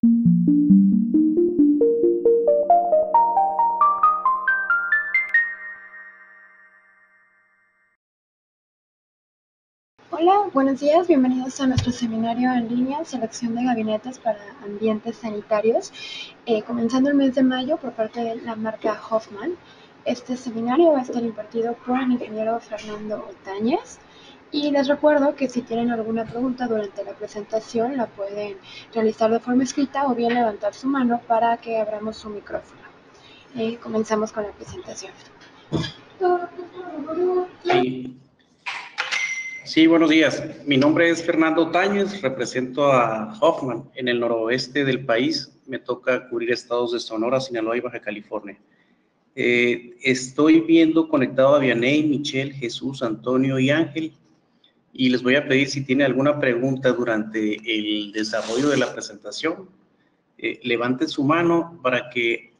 Hola, buenos días, bienvenidos a nuestro seminario en línea, selección de gabinetes para ambientes sanitarios, eh, comenzando el mes de mayo por parte de la marca Hoffman. Este seminario va a estar impartido por el ingeniero Fernando Otañez y les recuerdo que si tienen alguna pregunta durante la presentación la pueden realizar de forma escrita o bien levantar su mano para que abramos su micrófono. Comenzamos con la presentación. Sí. Sí, buenos días. Mi nombre es Fernando Táñez, represento a Hoffman en el noroeste del país. Me toca cubrir estados de Sonora, Sinaloa y Baja California. Eh, estoy viendo conectado a Vianey, Michelle, Jesús, Antonio y Ángel. Y les voy a pedir si tiene alguna pregunta durante el desarrollo de la presentación. Eh, levanten su mano para que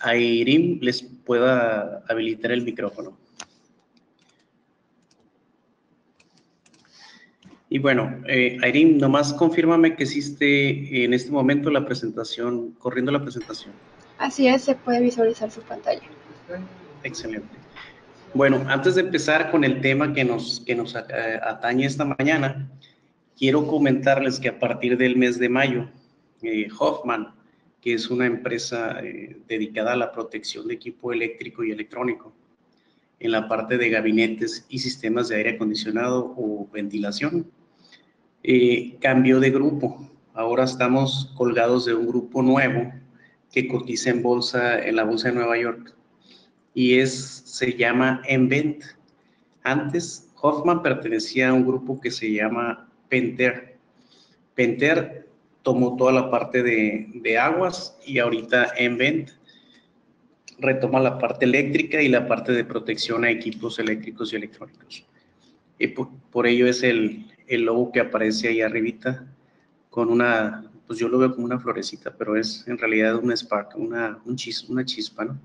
Airim les pueda habilitar el micrófono. Y bueno, eh, Airim, nomás confírmame que existe en este momento la presentación, corriendo la presentación. Así es, se puede visualizar su pantalla. Excelente. Bueno, antes de empezar con el tema que nos, eh, atañe esta mañana, quiero comentarles que a partir del mes de mayo, eh, Hoffman, que es una empresa eh, dedicada a la protección de equipo eléctrico y electrónico, en la parte de gabinetes y sistemas de aire acondicionado o ventilación, cambió de grupo. Ahora estamos colgados de un grupo nuevo que cotiza en bolsa, en la bolsa de Nueva York. Y es, se llama Envent. Antes, Hoffman pertenecía a un grupo que se llama Penter. Penter tomó toda la parte de, de aguas y ahorita Envent retoma la parte eléctrica y la parte de protección a equipos eléctricos y electrónicos. Y por, por ello es el, el logo que aparece ahí arribita con una, pues yo lo veo como una florecita, pero es en realidad una spark, una, un chis, una chispa, ¿no?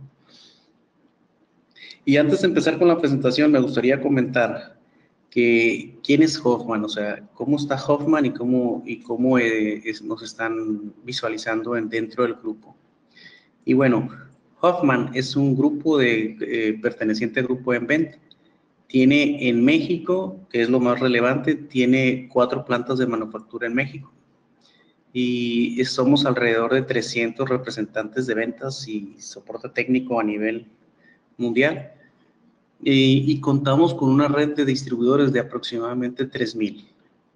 Y antes de empezar con la presentación, me gustaría comentar que quién es Hoffman, o sea, cómo está Hoffman y cómo, y cómo eh, nos están visualizando en, dentro del grupo. Y bueno, Hoffman es un grupo de, eh, perteneciente al grupo Envent, tiene en México, que es lo más relevante, tiene cuatro plantas de manufactura en México. Y somos alrededor de 300 representantes de ventas y soporte técnico a nivel mundial. Y, y contamos con una red de distribuidores de aproximadamente 3.000,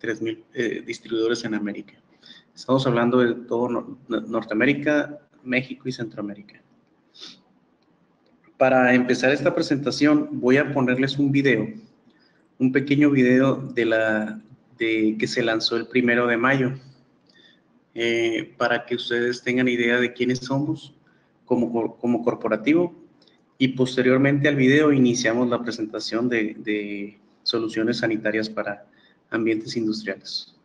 3.000 eh, distribuidores en América. Estamos hablando de todo Norteamérica, México y Centroamérica. Para empezar esta presentación voy a ponerles un video, un pequeño video de la de que se lanzó el primero de mayo, eh, para que ustedes tengan idea de quiénes somos como, como corporativo y posteriormente al video iniciamos la presentación de, de soluciones sanitarias para ambientes industriales.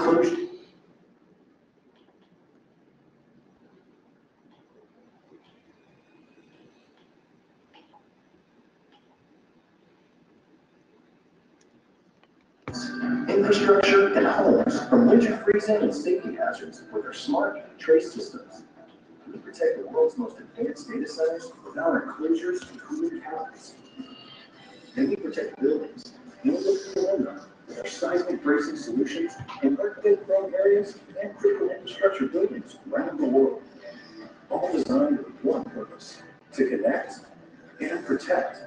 Inclusion. Infrastructure and homes from winter freezing and safety hazards with our smart trace systems. We protect the world's most advanced data centers with our enclosures and cooling cabinets. And we protect buildings and we look for our seismic bracing solutions in earthquake-prone areas and critical infrastructure buildings around the world. All designed with one purpose, to connect and protect.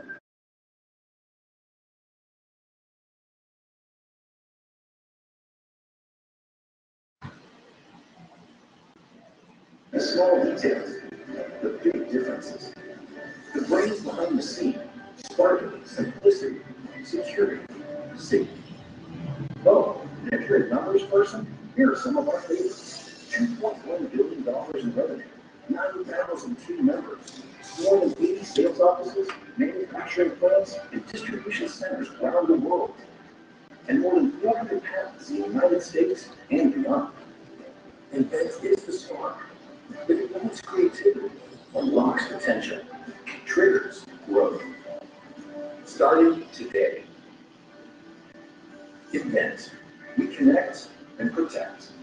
The small details, the big differences. The brains behind the scene, sparking, simplicity, security, safety. And if you're a numbers person, here are some of our favorites. $2.1 billion in revenue, 9,000 team members, more than 80 sales offices, manufacturing plants, and distribution centers around the world, and more than 400 patents in the United States and beyond. And that is the spark that ignites creativity, unlocks potential, triggers growth. Starting today. Invent, we connect and protect.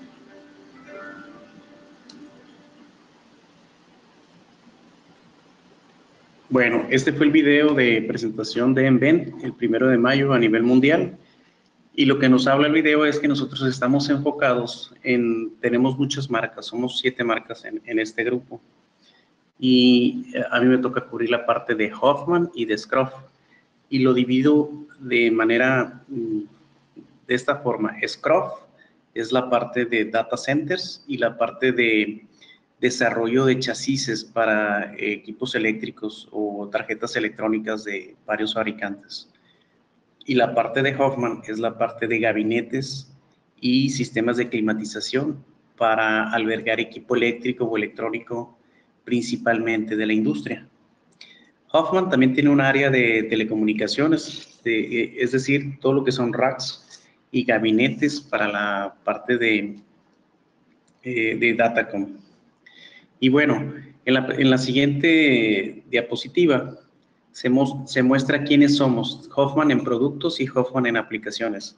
Bueno, este fue el video de presentación de Enven, el primero de mayo a nivel mundial. Y lo que nos habla el video es que nosotros estamos enfocados en, tenemos muchas marcas, somos siete marcas en, en este grupo. Y eh, a mí me toca cubrir la parte de Hoffman y de Scruff. Y lo divido de manera, mm, de esta forma. Scruff es la parte de data centers y la parte de desarrollo de chasis para eh, equipos eléctricos o tarjetas electrónicas de varios fabricantes. Y la parte de Hoffman es la parte de gabinetes y sistemas de climatización para albergar equipo eléctrico o electrónico principalmente de la industria. Hoffman también tiene un área de telecomunicaciones, de, es decir, todo lo que son racks y gabinetes para la parte de, eh, de Datacom. Y bueno, en la, en la siguiente diapositiva se, se, muestra quiénes somos. Hoffman en productos y Hoffman en aplicaciones.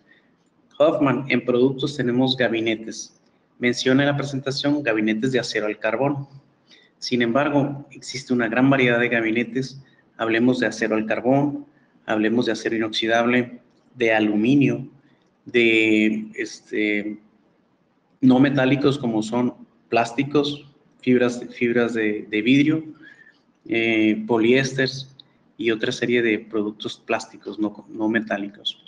Hoffman en productos tenemos gabinetes. Menciona en la presentación gabinetes de acero al carbón. Sin embargo, existe una gran variedad de gabinetes. Hablemos de acero al carbón, hablemos de acero inoxidable, de aluminio, de este, no metálicos como son plásticos, fibras, fibras de, de vidrio, eh, poliésteres y otra serie de productos plásticos no, no metálicos.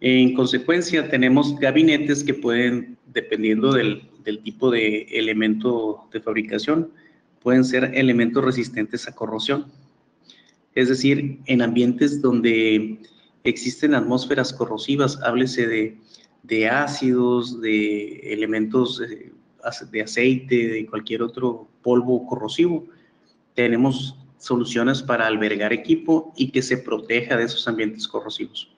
En consecuencia, tenemos gabinetes que pueden, dependiendo del, del, tipo de elemento de fabricación, pueden ser elementos resistentes a corrosión. Es decir, en ambientes donde existen atmósferas corrosivas, háblese de, de ácidos, de elementos eh, de aceite, de cualquier otro polvo corrosivo. Tenemos soluciones para albergar equipo y que se proteja de esos ambientes corrosivos.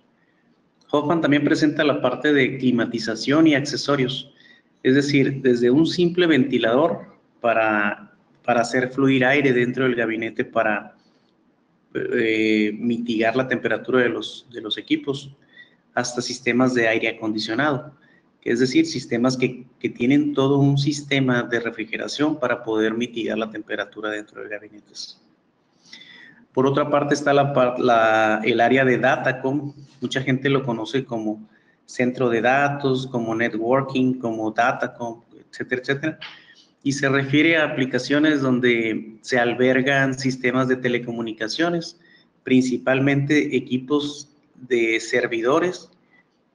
Hoffman también presenta la parte de climatización y accesorios, es decir, desde un simple ventilador para, para hacer fluir aire dentro del gabinete para eh, mitigar la temperatura de los, de los equipos, hasta sistemas de aire acondicionado. Es decir, sistemas que, que, tienen todo un sistema de refrigeración para poder mitigar la temperatura dentro de gabinetes. Por otra parte está la, la, el área de Datacom, mucha gente lo conoce como centro de datos, como networking, como Datacom, etcétera, etcétera, y se refiere a aplicaciones donde se albergan sistemas de telecomunicaciones, principalmente equipos de servidores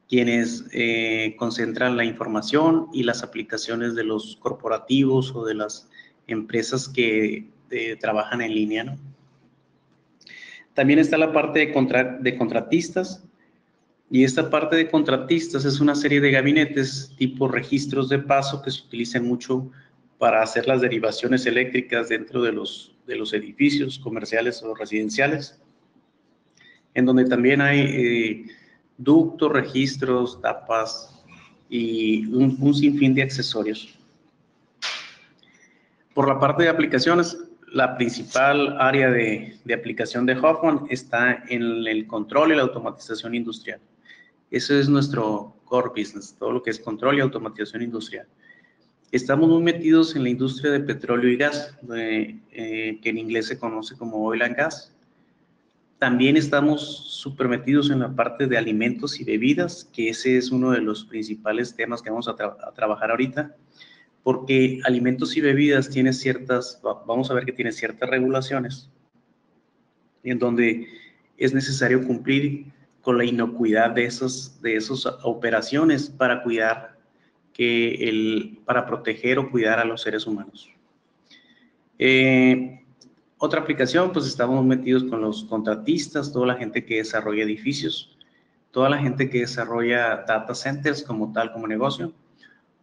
quienes eh, concentran la información y las aplicaciones de los corporativos o de las empresas que eh, trabajan en línea. ¿no? También está la parte de, contra de contratistas, y esta parte de contratistas es una serie de gabinetes tipo registros de paso que se utilizan mucho para hacer las derivaciones eléctricas dentro de los, de los edificios comerciales o residenciales, en donde también hay eh, ductos, registros, tapas y un, sinfín de accesorios. Por la parte de aplicaciones, la principal área de, de, aplicación de Hoffman está en el control y la automatización industrial. Eso es nuestro core business, todo lo que es control y automatización industrial. Estamos muy metidos en la industria de petróleo y gas, eh, que en inglés se conoce como oil and gas. también estamos supermetidos en la parte de alimentos y bebidas, que ese es uno de los principales temas que vamos a, a trabajar ahorita, porque alimentos y bebidas tiene ciertas, vamos a ver que tiene ciertas regulaciones, en donde es necesario cumplir con la inocuidad de esas, de esas operaciones para cuidar para proteger o cuidar a los seres humanos. Eh, otra aplicación, pues estamos metidos con los contratistas, toda la gente que desarrolla edificios, toda la gente que desarrolla data centers como tal, como negocio,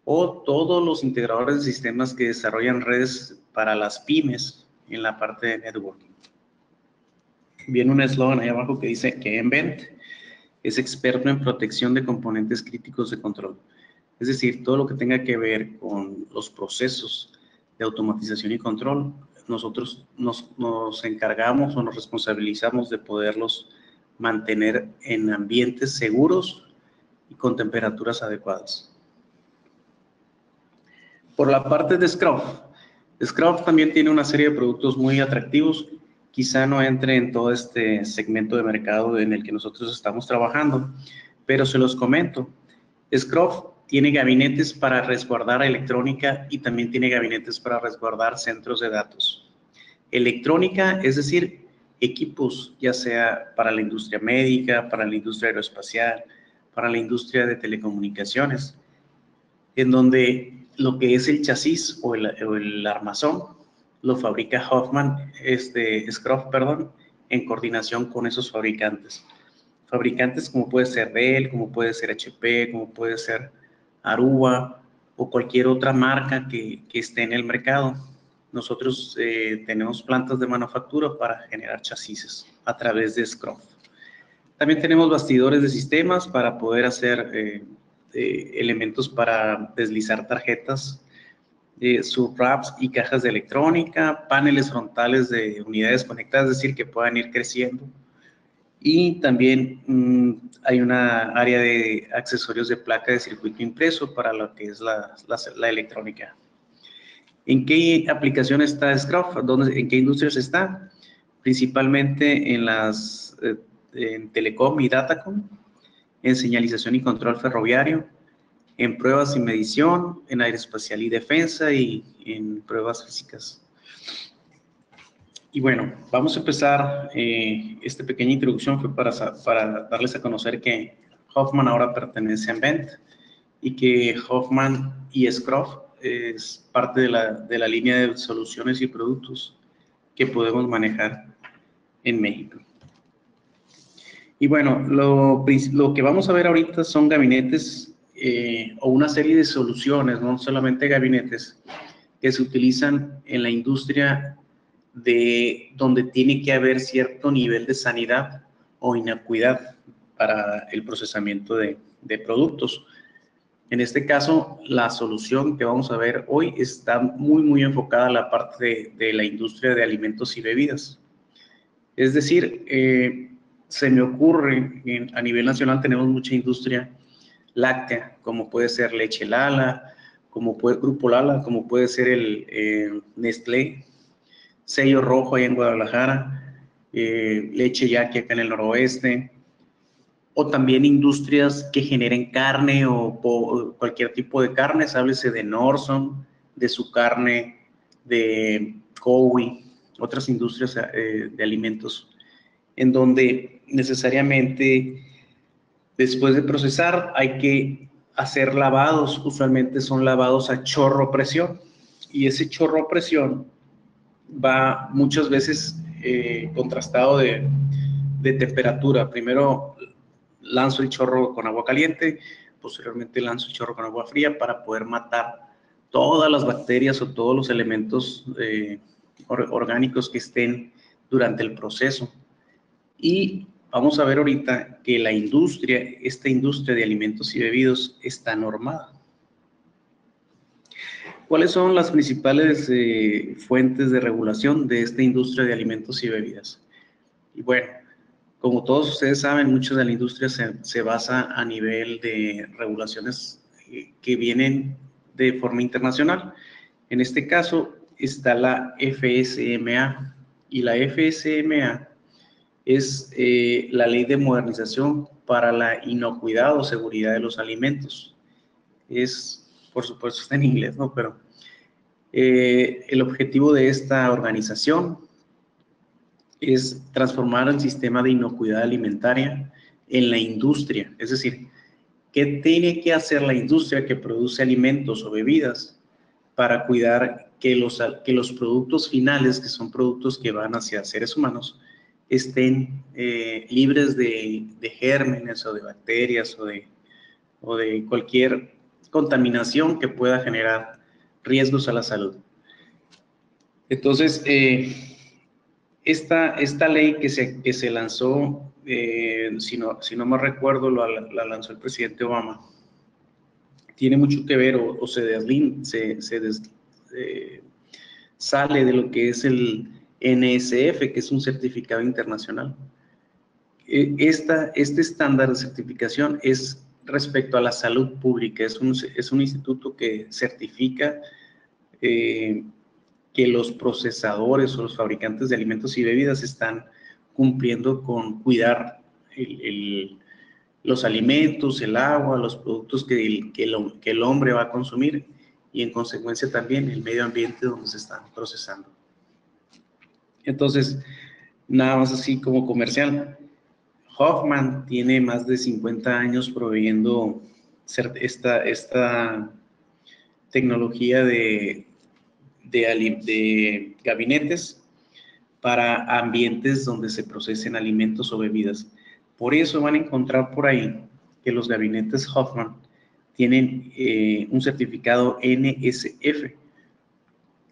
o todos los integradores de sistemas que desarrollan redes para las pymes en la parte de networking. Viene un eslogan ahí abajo que dice que Envent es experto en protección de componentes críticos de control. Es decir, todo lo que tenga que ver con los procesos de automatización y control, nosotros nos, encargamos o nos responsabilizamos de poderlos mantener en ambientes seguros y con temperaturas adecuadas. Por la parte de Scruff, Scruff también tiene una serie de productos muy atractivos quizá no entre en todo este segmento de mercado en el que nosotros estamos trabajando, pero se los comento. Scruff tiene gabinetes para resguardar electrónica y también tiene gabinetes para resguardar centros de datos. Electrónica, es decir, equipos, ya sea para la industria médica, para la industria aeroespacial, para la industria de telecomunicaciones, en donde lo que es el chasis o el, o el armazón lo fabrica Hoffman, este, Scruff, perdón, en coordinación con esos fabricantes. Fabricantes como puede ser Dell, como puede ser HP, como puede ser Aruba o cualquier otra marca que, que esté en el mercado. Nosotros eh, tenemos plantas de manufactura para generar chasis a través de Scruff. También tenemos bastidores de sistemas para poder hacer eh, eh, elementos para deslizar tarjetas subwraps y cajas de electrónica, paneles frontales de unidades conectadas, es decir, que puedan ir creciendo. Y también mm, hay una área de accesorios de placa de circuito impreso para lo que es la, la, electrónica. ¿En qué aplicación está Scruff? ¿Dónde, ¿En qué industrias está? Principalmente en las eh, en telecom y datacom, en señalización y control ferroviario, en pruebas y medición, en aeroespacial y defensa y en pruebas físicas. Y bueno, vamos a empezar. Eh, esta pequeña introducción fue para, para darles a conocer que Hoffman ahora pertenece a Invent y que Hoffman y Scruff es parte de la, de la línea de soluciones y productos que podemos manejar en México. Y bueno, lo, lo que vamos a ver ahorita son gabinetes eh, o una serie de soluciones, no solamente gabinetes, que se utilizan en la industria de donde tiene que haber cierto nivel de sanidad o inocuidad para el procesamiento de, de productos. En este caso, la solución que vamos a ver hoy está muy, muy enfocada a la parte de, de la industria de alimentos y bebidas. Es decir, eh, se me ocurre, a nivel nacional tenemos mucha industria láctea, como puede ser leche Lala, como puede, Grupo Lala, como puede ser el eh, Nestlé, sello rojo ahí en Guadalajara, eh, leche yaqui acá en el noroeste, o también industrias que generen carne o, cualquier tipo de carne, háblese de Norson, de su carne, de Cowie, otras industrias eh, de alimentos, en donde necesariamente Después de procesar hay que hacer lavados, usualmente son lavados a chorro presión y ese chorro presión va muchas veces eh, contrastado de, de, temperatura. Primero lanzo el chorro con agua caliente, posteriormente lanzo el chorro con agua fría para poder matar todas las bacterias o todos los elementos eh, orgánicos que estén durante el proceso. Y vamos a ver ahorita que la industria, esta industria de alimentos y bebidos está normada. ¿Cuáles son las principales eh, fuentes de regulación de esta industria de alimentos y bebidas? Y bueno, como todos ustedes saben, mucho de la industria se, se basa a nivel de regulaciones eh, que vienen de forma internacional. En este caso está la FSMA y la FSMA es eh, la ley de modernización para la inocuidad o seguridad de los alimentos. Es, por supuesto, está en inglés, ¿no? Pero eh, el objetivo de esta organización es transformar el sistema de inocuidad alimentaria en la industria, es decir, ¿qué tiene que hacer la industria que produce alimentos o bebidas para cuidar que los, que los productos finales, que son productos que van hacia seres humanos, estén eh, libres de, gérmenes o de bacterias o de, o de cualquier contaminación que pueda generar riesgos a la salud. Entonces, eh, esta, esta ley que se, que se lanzó, eh, si, no, si no me recuerdo, la, lanzó el presidente Obama, tiene mucho que ver o, se, deslin, se, se sale de lo que es el NSF, que es un certificado internacional. E, esta, este estándar de certificación es respecto a la salud pública, es un, es un instituto que certifica eh, que los procesadores o los fabricantes de alimentos y bebidas están cumpliendo con cuidar los alimentos, el agua, los productos que que, que el hombre va a consumir y en consecuencia también el medio ambiente donde se están procesando. Entonces, nada más así como comercial. Hoffman tiene más de 50 años proveyendo esta, tecnología de gabinetes para ambientes donde se procesen alimentos o bebidas. Por eso van a encontrar por ahí que los gabinetes Hoffman tienen eh, un certificado NSF,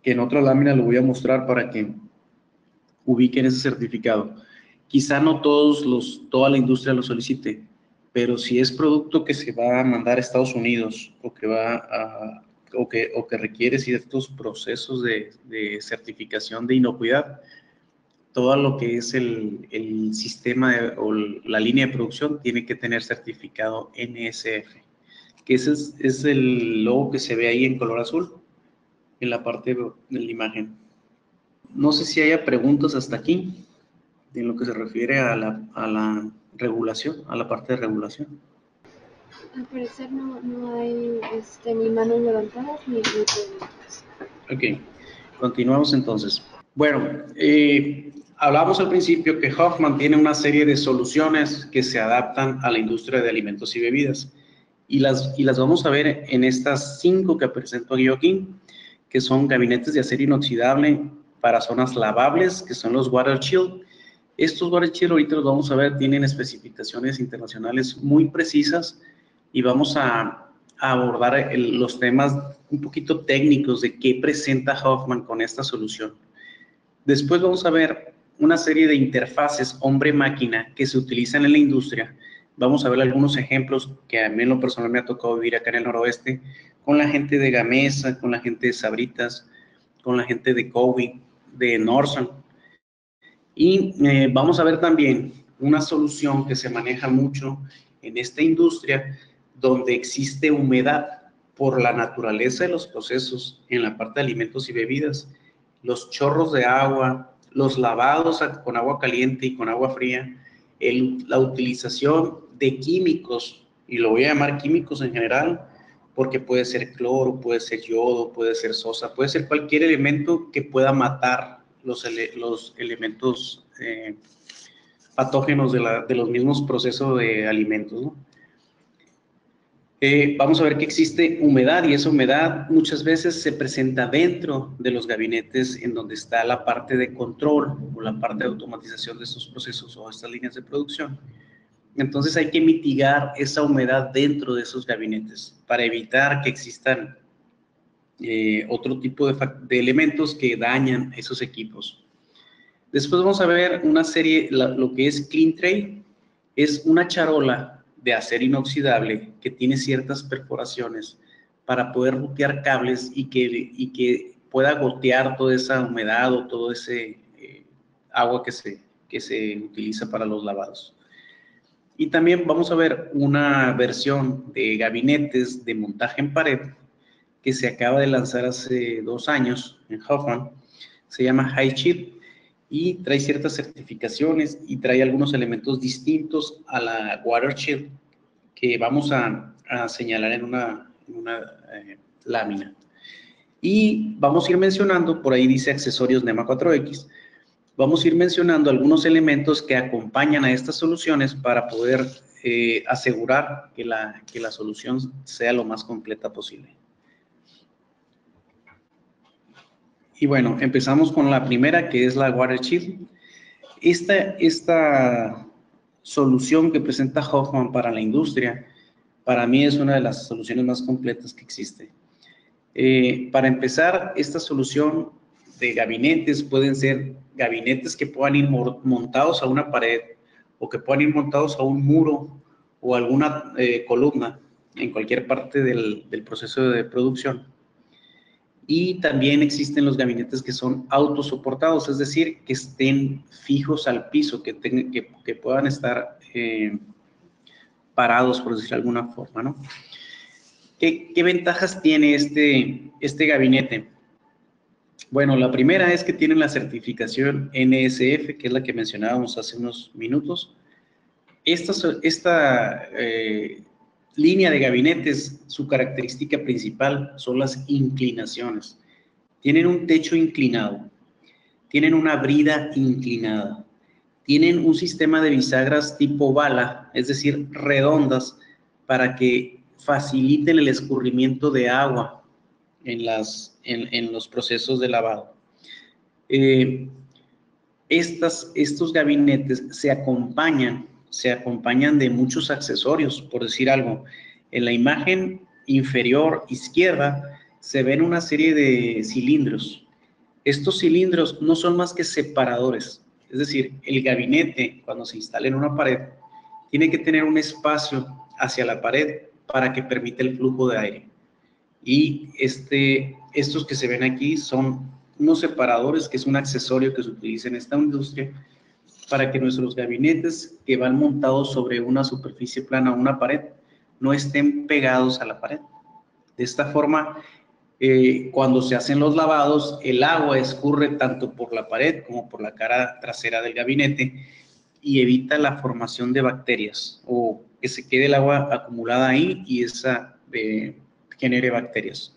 que en otra lámina lo voy a mostrar para que ubiquen ese certificado. Quizá no todos los, toda la industria lo solicite, pero si es producto que se va a mandar a Estados Unidos o que va a, o que, o que requiere ciertos procesos de, de certificación de inocuidad, todo lo que es el, el sistema o la línea de producción tiene que tener certificado NSF que ese es, el logo que se ve ahí en color azul, en la parte de la imagen. No sé si haya preguntas hasta aquí, en lo que se refiere a la, a la regulación, a la parte de regulación. Al parecer no, no hay este, ni manos levantadas ni, preguntas. Ok, continuamos entonces. Bueno, eh, hablamos al principio que Hoffman tiene una serie de soluciones que se adaptan a la industria de alimentos y bebidas y las, y las vamos a ver en estas cinco que presento aquí, que son gabinetes de acero inoxidable para zonas lavables, que son los Water Chill. Estos Chill ahorita los vamos a ver, tienen especificaciones internacionales muy precisas y vamos a, abordar los temas un poquito técnicos de qué presenta Hoffman con esta solución. Después vamos a ver una serie de interfaces hombre-máquina que se utilizan en la industria Vamos a ver algunos ejemplos que a mí en lo personal me ha tocado vivir acá en el noroeste, con la gente de Gamesa, con la gente de Sabritas, con la gente de Kobe, de Norson. Y eh, vamos a ver también una solución que se maneja mucho en esta industria, donde existe humedad por la naturaleza de los procesos en la parte de alimentos y bebidas, los chorros de agua, los lavados con agua caliente y con agua fría, la utilización de químicos, y lo voy a llamar químicos en general, porque puede ser cloro, puede ser yodo, puede ser sosa, puede ser cualquier elemento que pueda matar los, elementos eh, patógenos de, los mismos procesos de alimentos. Eh, vamos a ver que existe humedad y esa humedad muchas veces se presenta dentro de los gabinetes en donde está la parte de control o la parte de automatización de estos procesos o estas líneas de producción. Entonces hay que mitigar esa humedad dentro de esos gabinetes para evitar que existan eh, otro tipo de, elementos que dañan esos equipos. Después vamos a ver una serie, lo que es Clean Tray, es una charola de acero inoxidable que tiene ciertas perforaciones para poder botear cables y que, y que pueda gotear toda esa humedad o todo ese eh, agua que se, que se utiliza para los lavados. Y también vamos a ver una versión de gabinetes de montaje en pared que se acaba de lanzar hace dos años en Hoffman. Se llama High Chip y trae ciertas certificaciones y trae algunos elementos distintos a la Watershed que vamos a, señalar en una, eh, lámina. Y vamos a ir mencionando, por ahí dice accesorios NEMA 4X, vamos a ir mencionando algunos elementos que acompañan a estas soluciones para poder eh, asegurar que la, que la solución sea lo más completa posible. Y bueno, empezamos con la primera, que es la Water Esta, esta solución que presenta Hoffman para la industria, para mí es una de las soluciones más completas que existe. Eh, para empezar, esta solución de gabinetes pueden ser gabinetes que puedan ir montados a una pared o que puedan ir montados a un muro o alguna eh, columna en cualquier parte del, proceso de producción. Y también existen los gabinetes que son autosoportados, es decir, que estén fijos al piso, que, que, puedan estar eh, parados, por decir de alguna forma, ¿no? ¿Qué, ¿Qué, ventajas tiene este, este gabinete? Bueno, la primera es que tienen la certificación NSF, que es la que mencionábamos hace unos minutos. Esta, esta eh, línea de gabinetes, su característica principal son las inclinaciones. Tienen un techo inclinado, tienen una brida inclinada, tienen un sistema de bisagras tipo bala, es decir, redondas, para que faciliten el escurrimiento de agua en, los procesos de lavado. Eh, estos gabinetes se acompañan, se acompañan de muchos accesorios, por decir algo. En la imagen inferior izquierda se ven una serie de cilindros. Estos cilindros no son más que separadores, es decir, el gabinete cuando se instala en una pared tiene que tener un espacio hacia la pared para que permita el flujo de aire. Y este, estos que se ven aquí son unos separadores, que es un accesorio que se utiliza en esta industria para que nuestros gabinetes que van montados sobre una superficie plana o una pared no estén pegados a la pared. De esta forma, eh, cuando se hacen los lavados, el agua escurre tanto por la pared como por la cara trasera del gabinete y evita la formación de bacterias o que se quede el agua acumulada ahí y esa eh, genere bacterias.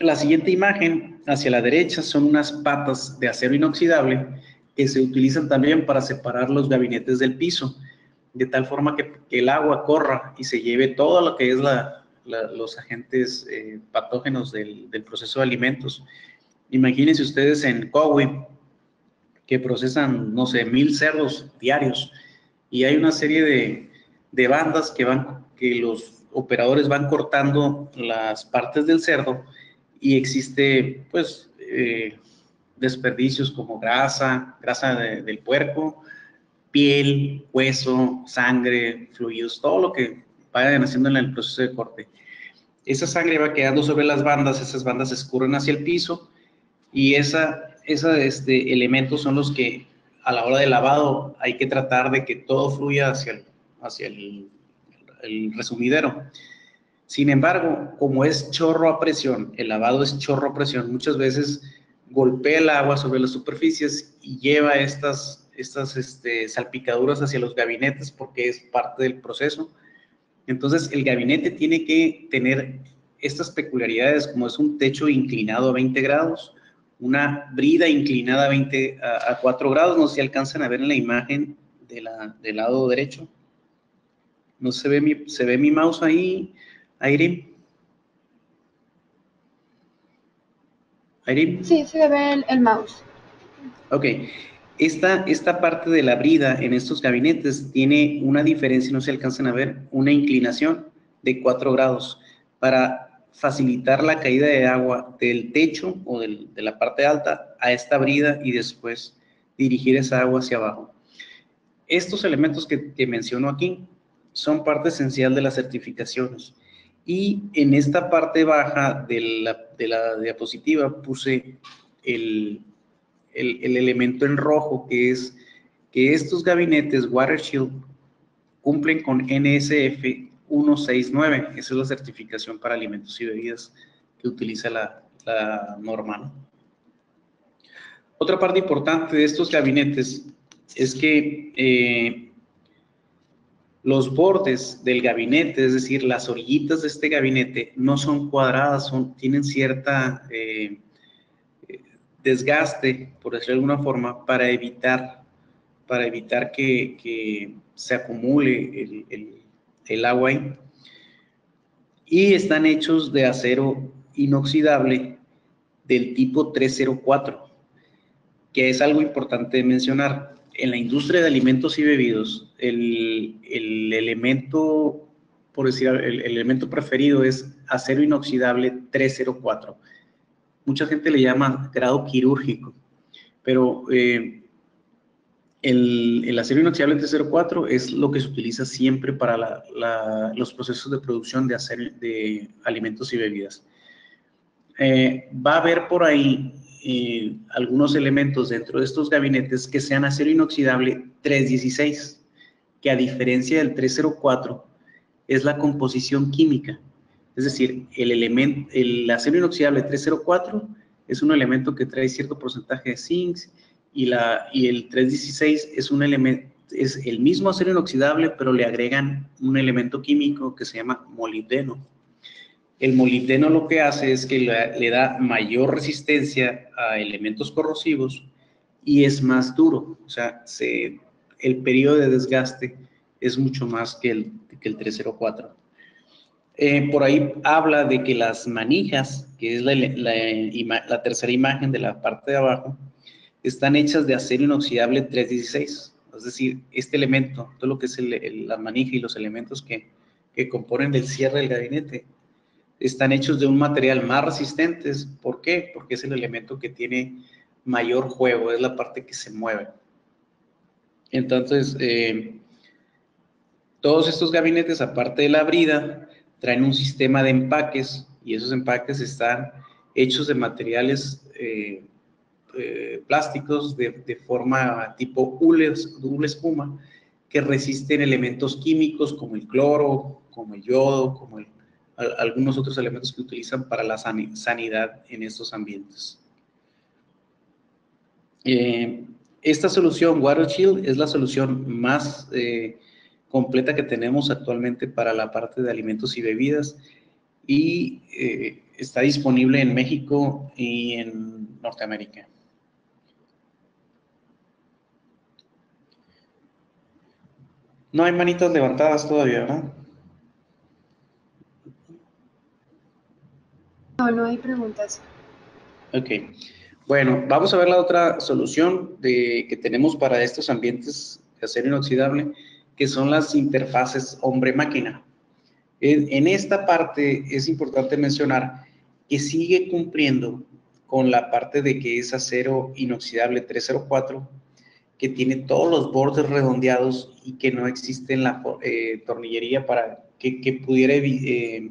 La siguiente imagen, hacia la derecha, son unas patas de acero inoxidable que se utilizan también para separar los gabinetes del piso, de tal forma que, el agua corra y se lleve todo lo que es los agentes eh, patógenos del, proceso de alimentos. Imagínense ustedes en Cowi, que procesan, no sé, mil cerdos diarios, y hay una serie de, bandas que van, que los operadores van cortando las partes del cerdo y existe pues eh, desperdicios como grasa, grasa del puerco, piel, hueso, sangre, fluidos, todo lo que vayan haciendo en el proceso de corte. Esa sangre va quedando sobre las bandas, esas bandas escurren hacia el piso y esa, esa este, elementos son los que a la hora de lavado hay que tratar de que todo fluya hacia el, hacia el resumidero. Sin embargo, como es chorro a presión, el lavado es chorro a presión, muchas veces golpea el agua sobre las superficies y lleva estas, estas este, salpicaduras hacia los gabinetes porque es parte del proceso. Entonces, el gabinete tiene que tener estas peculiaridades como es un techo inclinado a 20 grados, una brida inclinada a, 20, a, 4 grados, no sé si alcanzan a ver en la imagen de la, del lado derecho. No se ve mi, se ve mi mouse ahí, Airim. Sí, se ve el, mouse. Ok. Esta, esta parte de la brida en estos gabinetes tiene una diferencia, no se alcanzan a ver, una inclinación de 4 grados para facilitar la caída de agua del techo o de la parte alta a esta brida y después dirigir esa agua hacia abajo. Estos elementos que, que menciono aquí son parte esencial de las certificaciones. Y en esta parte baja de la, diapositiva puse el, elemento en rojo, que es que estos gabinetes WaterShield cumplen con NSF 169. Esa es la certificación para alimentos y bebidas que utiliza la, la norma. Otra parte importante de estos gabinetes es que eh, los bordes del gabinete, es decir, las orillitas de este gabinete, no son cuadradas, tienen cierta eh, desgaste, por decirlo de alguna forma, para evitar, para evitar que, se acumule el, agua ahí. Y están hechos de acero inoxidable del tipo 304, que es algo importante mencionar. En la industria de alimentos y bebidos, el, elemento, por decir, el, el elemento preferido es acero inoxidable 304 mucha gente le llama grado quirúrgico, pero eh, el, acero inoxidable T04 es lo que se utiliza siempre para los procesos de producción de, de alimentos y bebidas. Eh, va a haber por ahí eh, algunos elementos dentro de estos gabinetes que sean acero inoxidable 316, que a diferencia del 304 es la composición química. Es decir, el, elemento, el acero inoxidable 304 es un elemento que trae cierto porcentaje de zinc y, la, y el 316 es un elemento, es el mismo acero inoxidable, pero le agregan un elemento químico que se llama molibdeno. El molibdeno lo que hace es que le, da mayor resistencia a elementos corrosivos y es más duro. O sea, se, el periodo de desgaste es mucho más que el, que el 304. Eh, por ahí habla de que las manijas, que es la, tercera imagen de la parte de abajo, están hechas de acero inoxidable 316. Es decir, este elemento, todo lo que es la manija y los elementos que componen el cierre del gabinete, están hechos de un material más resistente. ¿Por qué? Porque es el elemento que tiene mayor juego, es la parte que se mueve. Entonces, eh, todos estos gabinetes, aparte de la brida, traen un sistema de empaques y esos empaques están hechos de materiales eh, eh, plásticos de, forma tipo hule, espuma que resisten elementos químicos como el cloro, como el yodo, como algunos otros elementos que utilizan para la sanidad en estos ambientes. Eh, esta solución, Water Shield, es la solución más completa que tenemos actualmente para la parte de alimentos y bebidas y eh, está disponible en México y en Norteamérica. No hay manitas levantadas todavía, ¿verdad? No, hay preguntas. Ok. Bueno, vamos a ver la otra solución de, que tenemos para estos ambientes de acero inoxidable que son las interfaces hombre-máquina. En, esta parte es importante mencionar que sigue cumpliendo con la parte de que es acero inoxidable 304, que tiene todos los bordes redondeados y que no existe en la eh, tornillería para que, pudiera eh,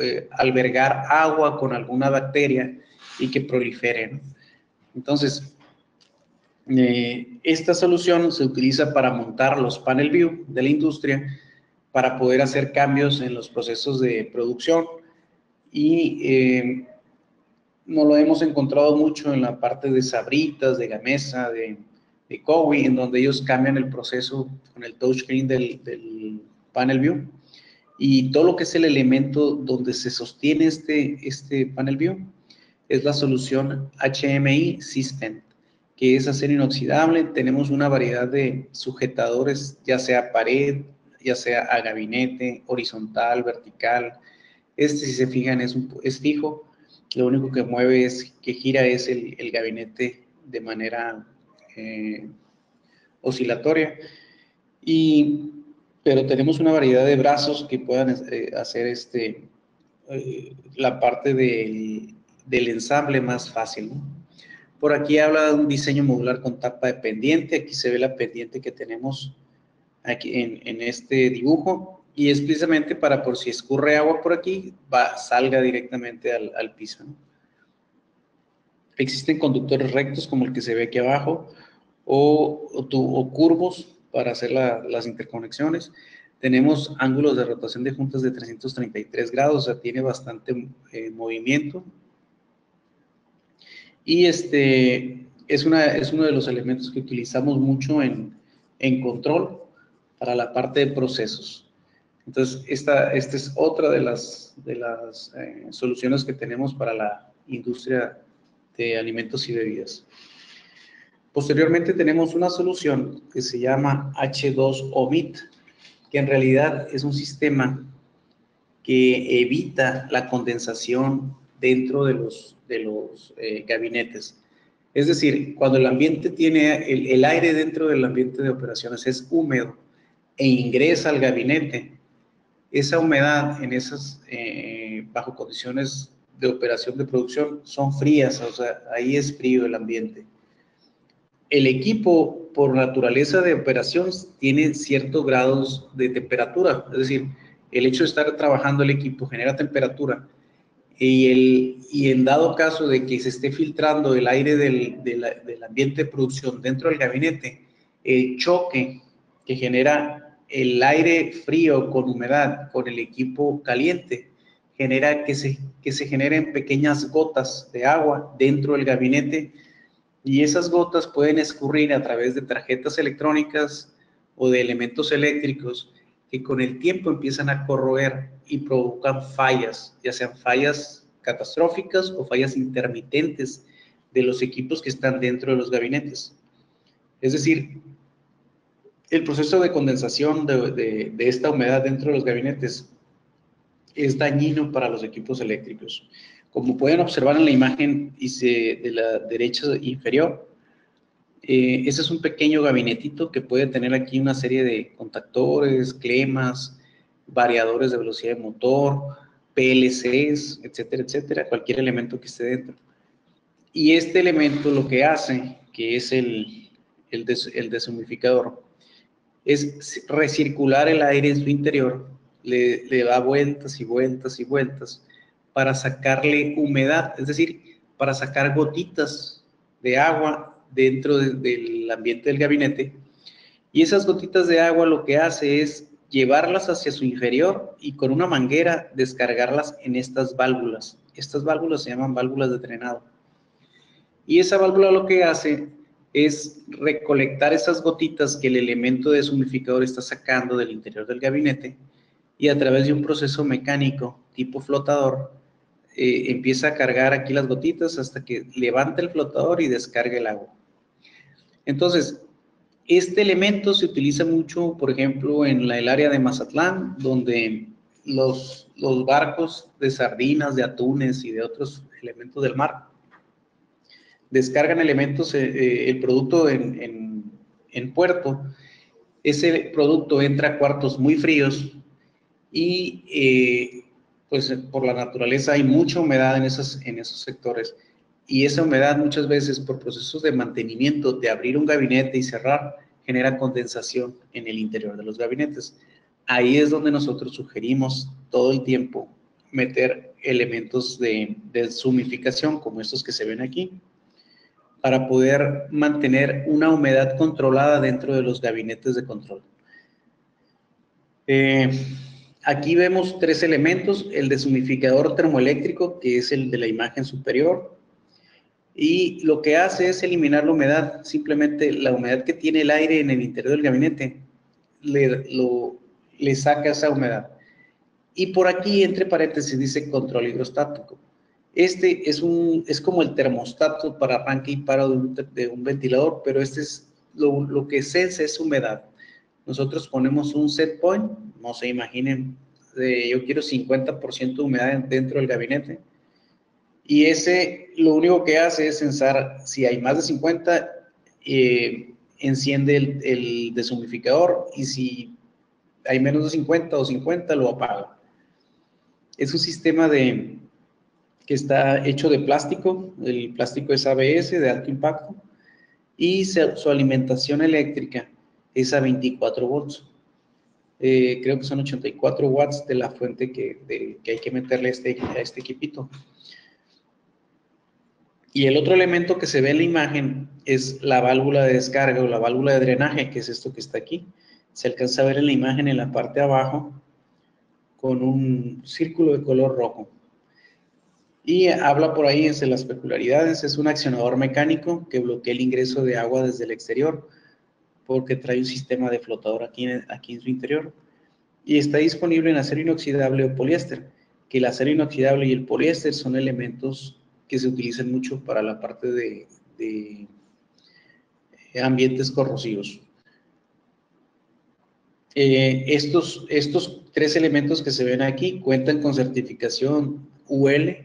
eh, albergar agua con alguna bacteria y que prolifere. Entonces, eh, esta solución se utiliza para montar los panel view de la industria para poder hacer cambios en los procesos de producción y eh, no lo hemos encontrado mucho en la parte de sabritas, de gamesa, de, de en donde ellos cambian el proceso con el touchscreen del, del panel view y todo lo que es el elemento donde se sostiene este, este panel view es la solución HMI System que es acero inoxidable. Tenemos una variedad de sujetadores, ya sea pared, ya sea a gabinete, horizontal, vertical. Este, si se fijan, es, es fijo. Lo único que mueve es, que gira es el, gabinete de manera eh, oscilatoria. Y, pero tenemos una variedad de brazos que puedan eh, hacer este, eh, la parte del, del ensamble más fácil. Por aquí habla de un diseño modular con tapa de pendiente. Aquí se ve la pendiente que tenemos aquí en, este dibujo. Y es precisamente para por si escurre agua por aquí, va, salga directamente al, piso. Existen conductores rectos como el que se ve aquí abajo o, o, curvos para hacer las interconexiones. Tenemos ángulos de rotación de juntas de 333 grados, o sea, tiene bastante eh, movimiento y este, es, uno de los elementos que utilizamos mucho en, control para la parte de procesos. Entonces, esta, es otra de las, de las eh, soluciones que tenemos para la industria de alimentos y bebidas. Posteriormente tenemos una solución que se llama H2OMIT, que en realidad es un sistema que evita la condensación dentro de los, de los eh, gabinetes. Es decir, cuando el ambiente tiene, el, aire dentro del ambiente de operaciones es húmedo e ingresa al gabinete, esa humedad en esas, eh, bajo condiciones de operación de producción, son frías, o sea, ahí es frío el ambiente. El equipo, por naturaleza de operación, tiene ciertos grados de temperatura, es decir, el hecho de estar trabajando el equipo genera temperatura. Y, el, y en dado caso de que se esté filtrando el aire del, del, ambiente de producción dentro del gabinete, el choque que genera el aire frío con humedad con el equipo caliente genera que se, que se generen pequeñas gotas de agua dentro del gabinete y esas gotas pueden escurrir a través de tarjetas electrónicas o de elementos eléctricos que con el tiempo empiezan a corroer y provocan fallas, ya sean fallas catastróficas o fallas intermitentes de los equipos que están dentro de los gabinetes. Es decir, el proceso de condensación de, esta humedad dentro de los gabinetes es dañino para los equipos eléctricos. Como pueden observar en la imagen de la derecha inferior, eh, ese es un pequeño gabinetito que puede tener aquí una serie de contactores, clemas, variadores de velocidad de motor, PLCs, etcétera, etcétera, cualquier elemento que esté dentro. Y este elemento lo que hace, que es el, el, es recircular el aire en su interior, le da vueltas y vueltas y vueltas para sacarle humedad, es decir, para sacar gotitas de agua dentro del ambiente del gabinete y esas gotitas de agua lo que hace es llevarlas hacia su inferior y con una manguera descargarlas en estas válvulas. Estas válvulas se llaman válvulas de drenado. Y esa válvula lo que hace es recolectar esas gotitas que el elemento deshumidificador está sacando del interior del gabinete y a través de un proceso mecánico tipo flotador eh, empieza a cargar aquí las gotitas hasta que levanta el flotador y descarga el agua. Entonces, este elemento se utiliza mucho, por ejemplo, en el área de Mazatlán, donde los, barcos de sardinas, de atunes y de otros elementos del mar descargan elementos, eh, eh, el producto en, puerto, ese producto entra a cuartos muy fríos y pues por la naturaleza hay mucha humedad en esos, en esos sectores y esa humedad muchas veces por procesos de mantenimiento, de abrir un gabinete y cerrar, genera condensación en el interior de los gabinetes. Ahí es donde nosotros sugerimos todo el tiempo meter elementos de, de sumificación como estos que se ven aquí para poder mantener una humedad controlada dentro de los gabinetes de control. Eh, aquí vemos tres elementos, el deshumificador termoeléctrico, que es el de la imagen superior, y lo que hace es eliminar la humedad, simplemente la humedad que tiene el aire en el interior del gabinete, le, saca esa humedad. Y por aquí, entre paréntesis, dice control hidrostático. Este es, un, es como el termostato para arranque y paro de un, ventilador, pero este es lo, lo que sense es humedad. Nosotros ponemos un set point, no se imaginen, yo quiero 50% de humedad dentro del gabinete y ese lo único que hace es censar si hay más de 50, eh, enciende el, el, y si hay menos de 50 o 50 lo apaga. Es un sistema de, que está hecho de plástico, el plástico es ABS de alto impacto y su alimentación eléctrica es a 24 volts. Eh, creo que son 84 watts de la fuente que, hay que meterle este, a este equipito. Y el otro elemento que se ve en la imagen es la válvula de descarga o la válvula de drenaje, que es esto que está aquí. Se alcanza a ver en la imagen en la parte de abajo con un círculo de color rojo. Y habla por ahí entre las peculiaridades, es un accionador mecánico que bloquea el ingreso de agua desde el exterior porque trae un sistema de flotador aquí en, aquí en su interior. Y está disponible en acero inoxidable o poliéster, que el acero inoxidable y el poliéster son elementos que se utilizan mucho para la parte de, de ambientes corrosivos. Eh, estos, estos tres elementos que se ven aquí cuentan con certificación UL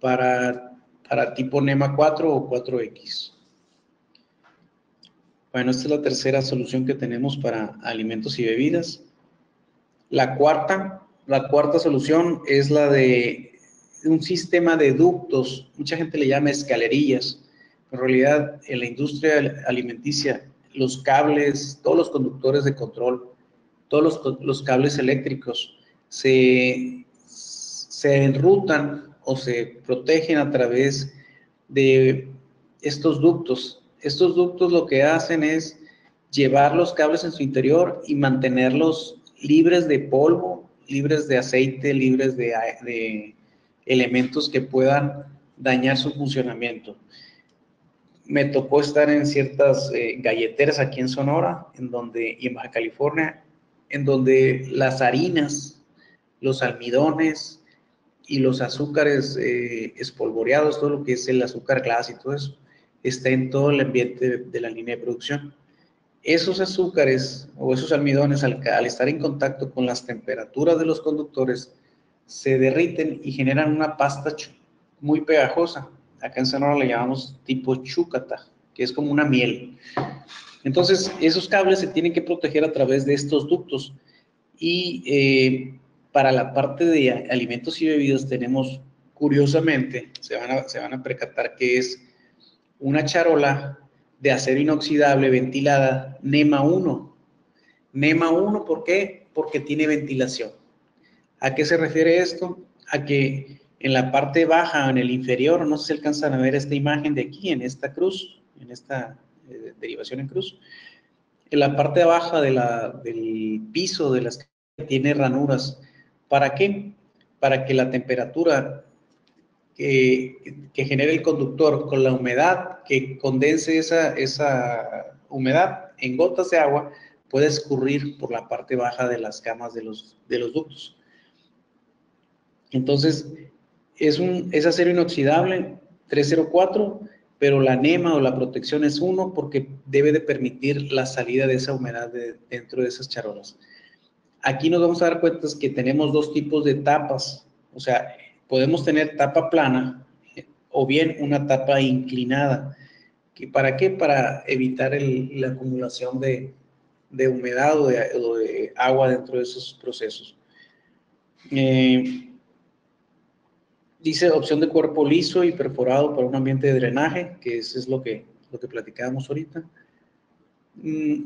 para, para tipo NEMA 4 o 4X. Bueno, esta es la tercera solución que tenemos para alimentos y bebidas. La cuarta, la cuarta solución es la de un sistema de ductos. Mucha gente le llama escalerillas. En realidad, en la industria alimenticia, los cables, todos los conductores de control, todos los, cables eléctricos se, se enrutan o se protegen a través de estos ductos. Estos ductos lo que hacen es llevar los cables en su interior y mantenerlos libres de polvo, libres de aceite, libres de, elementos que puedan dañar su funcionamiento. Me tocó estar en ciertas eh, galleteras aquí en Sonora, en donde, y en Baja California, en donde las harinas, los almidones y los azúcares eh, espolvoreados, todo lo que es el azúcar glass y todo eso, está en todo el ambiente de, la línea de producción. Esos azúcares o esos almidones, al, estar en contacto con las temperaturas de los conductores, se derriten y generan una pasta muy pegajosa. Acá en Sonora le llamamos tipo chúcata, que es como una miel. Entonces, esos cables se tienen que proteger a través de estos ductos. Y eh, para la parte de alimentos y bebidas tenemos, curiosamente, se van se van a percatar que es una charola de acero inoxidable ventilada NEMA 1. NEMA 1, ¿por qué? Porque tiene ventilación. ¿A qué se refiere esto? A que en la parte baja, en el inferior, no sé si alcanzan a ver esta imagen de aquí, en esta cruz, en esta eh, derivación en cruz. En la parte baja de la, del piso de las que tiene ranuras. ¿Para qué? Para que la temperatura que, genere el conductor con la humedad, que condense esa, esa humedad en gotas de agua, puede escurrir por la parte baja de las camas de los, de los ductos. Entonces, es, un, es acero inoxidable 304, pero la NEMA o la protección es 1 porque debe de permitir la salida de esa humedad dentro de esas charolas. Aquí nos vamos a dar cuenta que tenemos dos tipos de tapas, o sea, podemos tener tapa plana o bien una tapa inclinada. ¿Para qué? Para evitar la acumulación de, humedad o de, agua dentro de esos procesos. Eh, dice opción de cuerpo liso y perforado para un ambiente de drenaje, que eso es lo que, lo que platicábamos ahorita. Mm,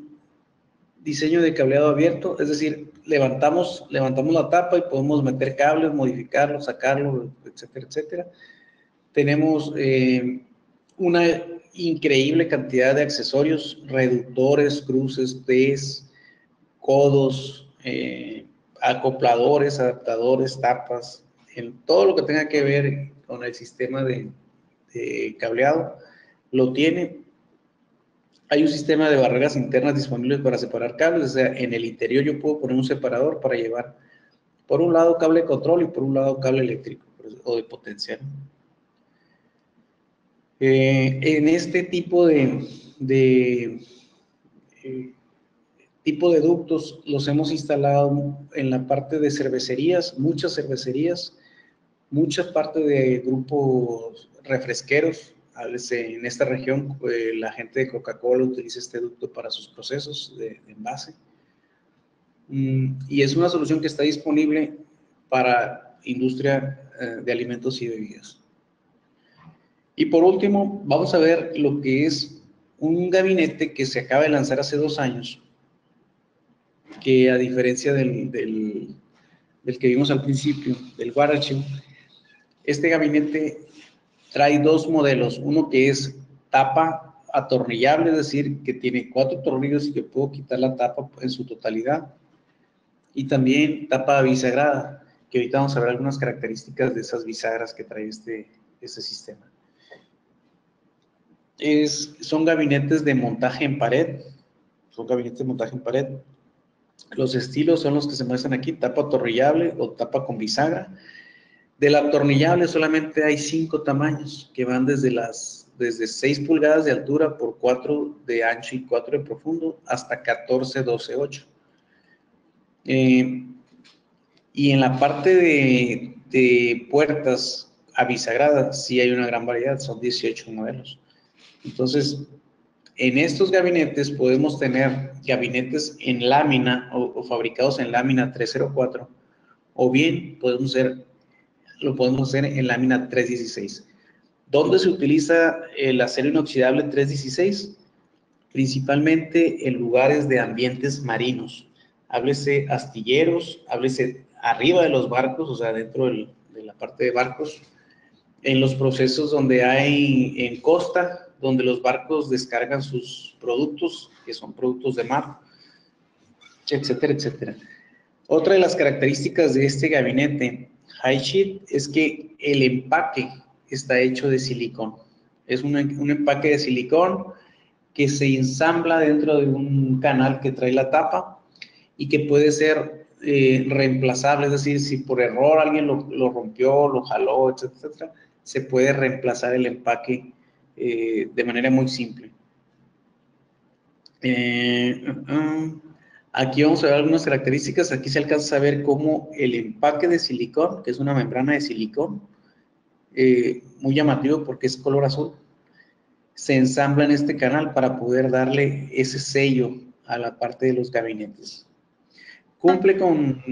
diseño de cableado abierto, es decir, levantamos, levantamos la tapa y podemos meter cables, modificarlo, sacarlo, etcétera, etcétera. Tenemos eh, una increíble cantidad de accesorios, reductores, cruces, T's, codos, eh, acopladores, adaptadores, tapas, en todo lo que tenga que ver con el sistema de cableado, lo tiene hay un sistema de barreras internas disponibles para separar cables, o sea, en el interior yo puedo poner un separador para llevar por un lado cable de control y por un lado cable eléctrico o de potencial. Eh, en este tipo de, eh, tipo de ductos los hemos instalado en la parte de cervecerías, muchas cervecerías, muchas partes de grupos refresqueros, en esta región eh, la gente de Coca-Cola utiliza este ducto para sus procesos de, envase. Mm, y es una solución que está disponible para industria eh, de alimentos y bebidas. Y por último, vamos a ver lo que es un gabinete que se acaba de lanzar hace dos años, que a diferencia del, del, del que vimos al principio, del Guarachi, este gabinete trae dos modelos, uno que es tapa atornillable, es decir, que tiene cuatro tornillos y que puedo quitar la tapa en su totalidad. Y también tapa bisagrada, que ahorita vamos a ver algunas características de esas bisagras que trae este, este sistema. Es, son gabinetes de montaje en pared, son gabinetes de montaje en pared. Los estilos son los que se muestran aquí, tapa atornillable o tapa con bisagra. Del atornillable solamente hay cinco tamaños que van desde las desde 6 pulgadas de altura por 4 de ancho y 4 de profundo hasta 14, 12, 8. y en la parte de, de puertas avisagradas sí hay una gran variedad, son 18 modelos. Entonces, en estos gabinetes podemos tener gabinetes en lámina o, fabricados en lámina 304 o bien podemos ser, lo podemos hacer en lámina 316. ¿Dónde se utiliza el acero inoxidable 316? Principalmente en lugares de ambientes marinos. Háblese astilleros, háblese arriba de los barcos, o sea, dentro de la parte de barcos, en los procesos donde hay en costa, donde los barcos descargan sus productos, que son productos de mar, etcétera, etcétera. Otra de las características de este gabinete High Sheet es que el empaque está hecho de silicón. Es un, empaque de silicón que se ensambla dentro de un canal que trae la tapa y que puede ser eh, reemplazable, es decir, si por error alguien lo, rompió, lo jaló, etcétera, se puede reemplazar el empaque eh, de manera muy simple. Eh, uh, uh, aquí vamos a ver algunas características. Aquí se alcanza a ver cómo el empaque de silicón, que es una membrana de silicón, eh, muy llamativo porque es color azul, se ensambla en este canal para poder darle ese sello a la parte de los gabinetes. Cumple con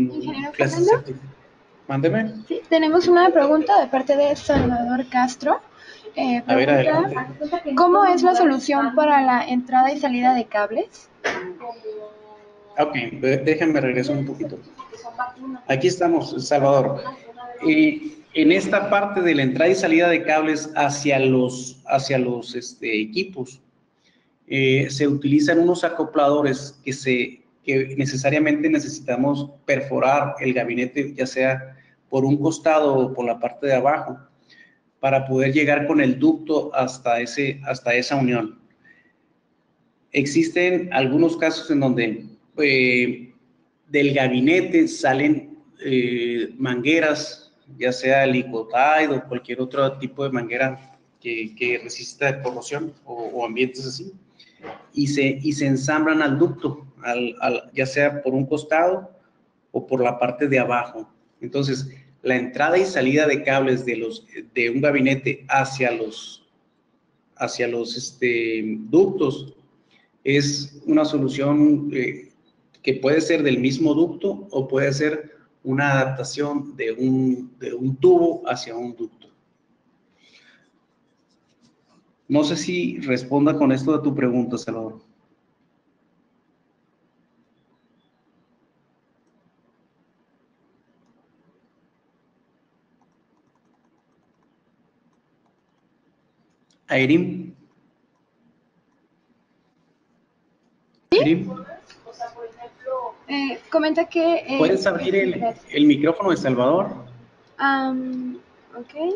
Mándeme. Sí, tenemos una pregunta de parte de Salvador Castro. Eh, a ver, adelante. ¿Cómo es la solución para la entrada y salida de cables? Ok, déjenme regresar un poquito. Aquí estamos, Salvador. Y en esta parte de la entrada y salida de cables hacia los, hacia los este, equipos, eh, se utilizan unos acopladores que, se, que necesariamente necesitamos perforar el gabinete, ya sea por un costado o por la parte de abajo, para poder llegar con el ducto hasta, ese, hasta esa unión. Existen algunos casos en donde eh, del gabinete salen eh, mangueras ya sea licotide o cualquier otro tipo de manguera que, que resista corrosión o, ambientes así, y se, y se ensamblan al ducto, al, ya sea por un costado o por la parte de abajo. Entonces, la entrada y salida de cables de, los, de un gabinete hacia los, hacia los este, ductos es una solución eh, que puede ser del mismo ducto o puede ser una adaptación de un, de un tubo hacia un ducto. No sé si responda con esto a tu pregunta, Salvador. Airim. ¿Sí? Eh, comenta que... Eh, ¿Puedes abrir el, micrófono de Salvador? ok.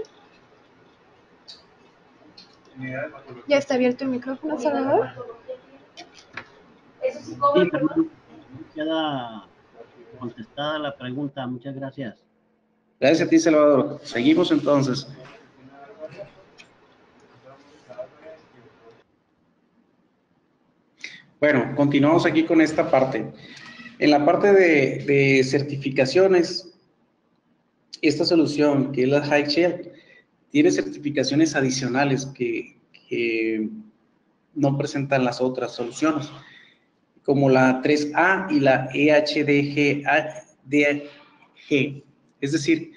¿Ya está abierto el micrófono, Salvador? Sí, queda contestada la pregunta. Muchas gracias. Gracias a ti, Salvador. Seguimos entonces. Bueno, continuamos aquí con esta parte. En la parte de, certificaciones, esta solución, que es la High Shell, tiene certificaciones adicionales que, no presentan las otras soluciones, como la 3A y la EHDG. Es decir,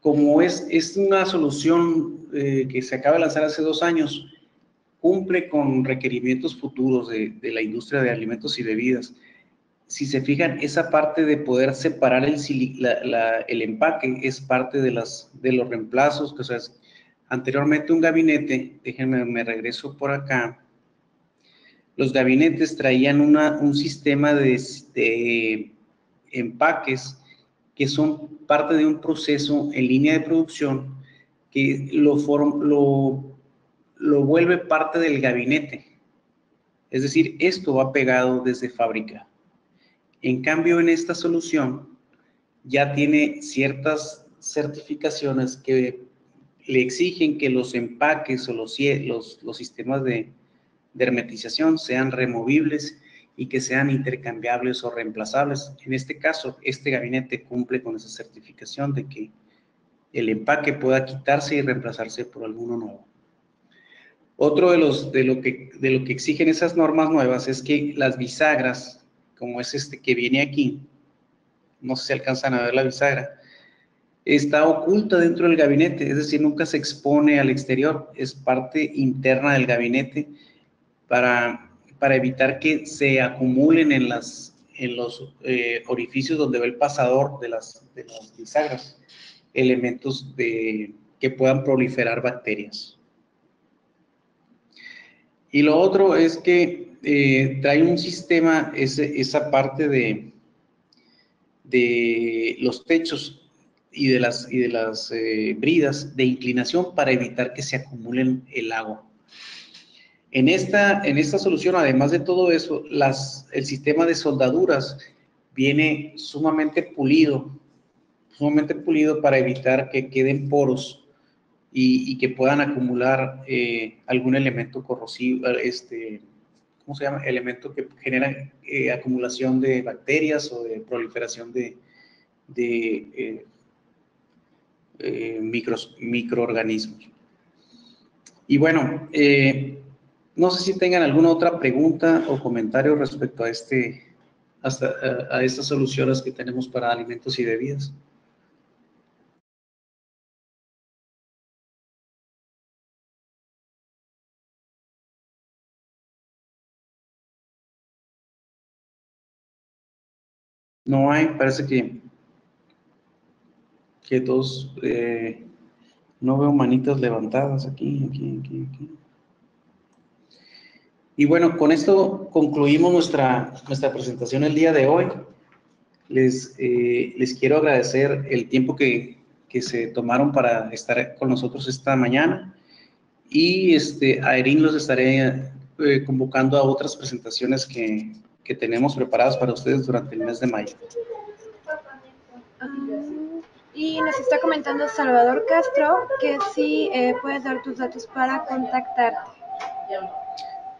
como es, una solución eh, que se acaba de lanzar hace dos años, cumple con requerimientos futuros de la industria de alimentos y bebidas si se fijan, esa parte de poder separar el, el empaque es parte de, las, de los reemplazos, que sea, anteriormente un gabinete, déjenme, me regreso por acá, los gabinetes traían una, un sistema de, empaques que son parte de un proceso en línea de producción que lo, lo, lo vuelve parte del gabinete. Es decir, esto va pegado desde fábrica. En cambio, en esta solución ya tiene ciertas certificaciones que le exigen que los empaques o los, sistemas de, de hermetización sean removibles y que sean intercambiables o reemplazables. En este caso, este gabinete cumple con esa certificación de que el empaque pueda quitarse y reemplazarse por alguno nuevo. Otro de lo que exigen esas normas nuevas es que las bisagras, como es este que viene aquí, no si alcanzan a ver la bisagra, está oculta dentro del gabinete, es decir, nunca se expone al exterior, es parte interna del gabinete para, para evitar que se acumulen en, las, en los eh, orificios donde va el pasador de las, de las bisagras elementos de, que puedan proliferar bacterias. Y lo otro es que eh, trae un sistema, esa parte de, de los techos y de las, y de las eh, bridas de inclinación para evitar que se acumulen el agua. En esta, en esta solución, además de todo eso, las, el sistema de soldaduras viene sumamente pulido, sumamente pulido para evitar que queden poros y, que puedan acumular eh, algún elemento corrosivo, este, ¿cómo se llama? Elemento que genera eh, acumulación de bacterias o de proliferación de, eh, micros, microorganismos. Y bueno, no sé si tengan alguna otra pregunta o comentario respecto a, este, hasta, a, estas soluciones que tenemos para alimentos y bebidas. No hay, parece que, que todos, eh, no veo manitas levantadas aquí, aquí, aquí, aquí. Y bueno, con esto concluimos nuestra, nuestra presentación el día de hoy. Les, eh, les quiero agradecer el tiempo que, que, se tomaron para estar con nosotros esta mañana. Y este, a los estaré eh, convocando a otras presentaciones que, que tenemos preparadas para ustedes durante el mes de mayo. Y nos está comentando Salvador Castro que sí eh, puedes dar tus datos para contactarte.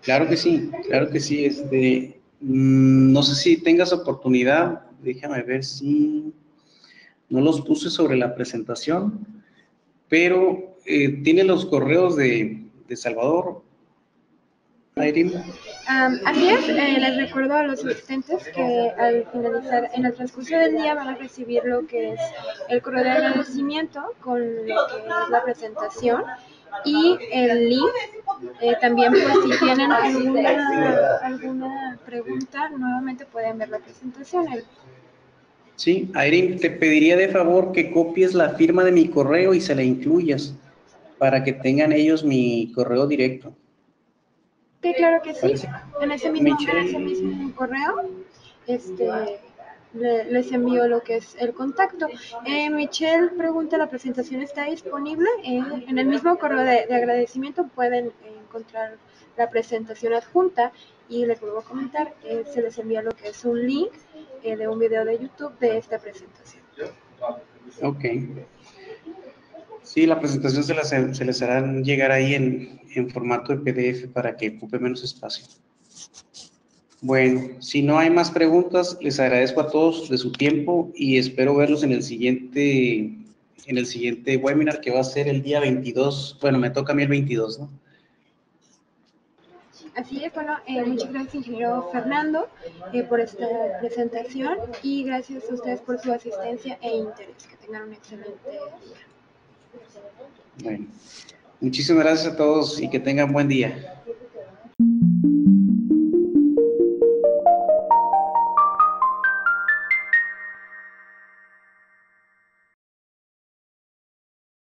Claro que sí, claro que sí. Este, mm, no sé si tengas oportunidad, déjame ver si no los puse sobre la presentación, pero eh, tiene los correos de, de Salvador. Así es, eh, les recuerdo a los asistentes que al finalizar, en el transcurso del día van a recibir lo que es el correo de agradecimiento con lo que es la presentación y el link. Eh, también, pues, si tienen alguna, alguna pregunta, nuevamente pueden ver la presentación. Sí, Irene, te pediría de favor que copies la firma de mi correo y se la incluyas para que tengan ellos mi correo directo. Claro que sí. En ese mismo, en ese mismo correo, este, les envío lo que es el contacto. Eh, Michelle pregunta, ¿la presentación está disponible? Eh, en el mismo correo de, agradecimiento pueden encontrar la presentación adjunta y les vuelvo a comentar, eh, se les envía lo que es un link eh, de un video de YouTube de esta presentación. Ok. Sí, la presentación se, las, se les hará llegar ahí en, en formato de PDF para que ocupe menos espacio. Bueno, si no hay más preguntas, les agradezco a todos de su tiempo y espero verlos en el siguiente, en el siguiente webinar que va a ser el día 22. Bueno, me toca a mí el 22, ¿no? Así es, bueno, eh, muchas gracias, ingeniero Fernando, eh, por esta presentación y gracias a ustedes por su asistencia e interés. Que tengan un excelente día. Muchísimas gracias a todos y que tengan buen día.